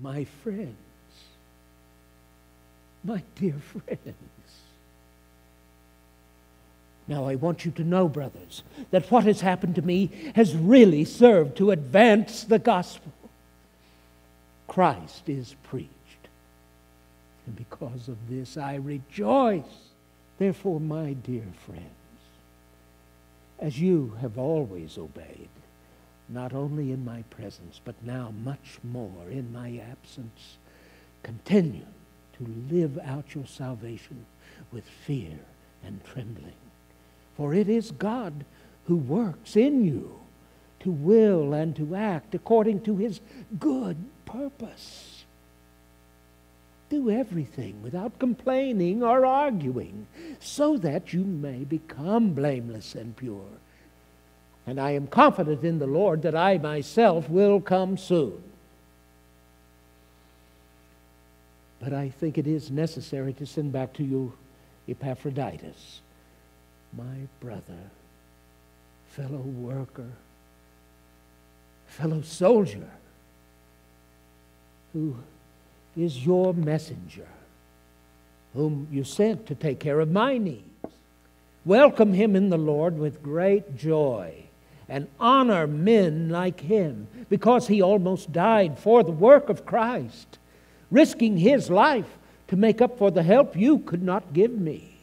my friends, my dear friends. Now, I want you to know, brothers, that what has happened to me has really served to advance the gospel. Christ is preached. And because of this, I rejoice. Therefore, my dear friends, as you have always obeyed, not only in my presence, but now much more in my absence, continue to live out your salvation with fear and trembling. For it is God who works in you to will and to act according to his good purpose. Do everything without complaining or arguing, so that you may become blameless and pure. And I am confident in the Lord that I myself will come soon. But I think it is necessary to send back to you Epaphroditus, my brother, fellow worker, fellow soldier, who is your messenger, whom you sent to take care of my needs. Welcome him in the Lord with great joy and honor men like him because he almost died for the work of Christ, risking his life to make up for the help you could not give me.